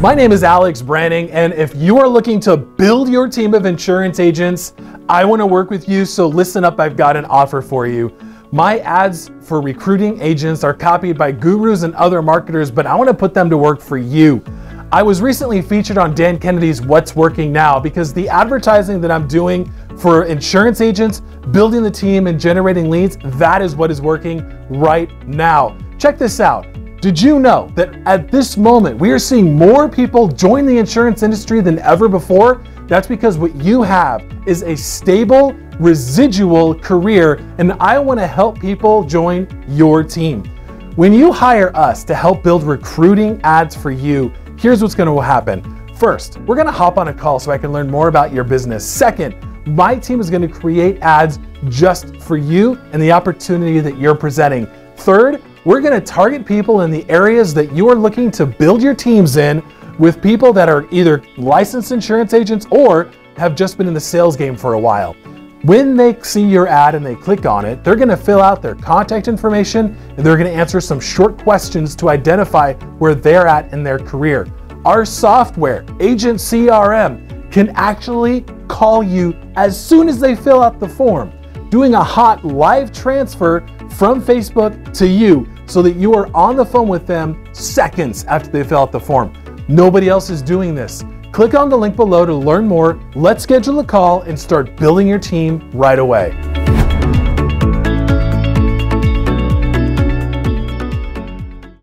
My name is Alex Branning, and if you are looking to build your team of insurance agents, I want to work with you, so listen up, I've got an offer for you. My ads for recruiting agents are copied by gurus and other marketers, but I want to put them to work for you. I was recently featured on Dan Kennedy's What's Working Now because the advertising that I'm doing for insurance agents, building the team, and generating leads, that is what is working right now. Check this out. Did you know that at this moment we are seeing more people join the insurance industry than ever before? That's because what you have is a stable, residual career, and I want to help people join your team. When you hire us to help build recruiting ads for you, here's what's going to happen. First, we're going to hop on a call so I can learn more about your business. Second, my team is going to create ads just for you and the opportunity that you're presenting. Third, we're going to target people in the areas that you are looking to build your teams in with people that are either licensed insurance agents or have just been in the sales game for a while. When they see your ad and they click on it, they're going to fill out their contact information and they're going to answer some short questions to identify where they're at in their career. Our software, Agent CRM, can actually call you as soon as they fill out the form, doing a hot live transfer from Facebook to you so that you are on the phone with them seconds after they fill out the form. Nobody else is doing this. Click on the link below to learn more. Let's schedule a call and start building your team right away.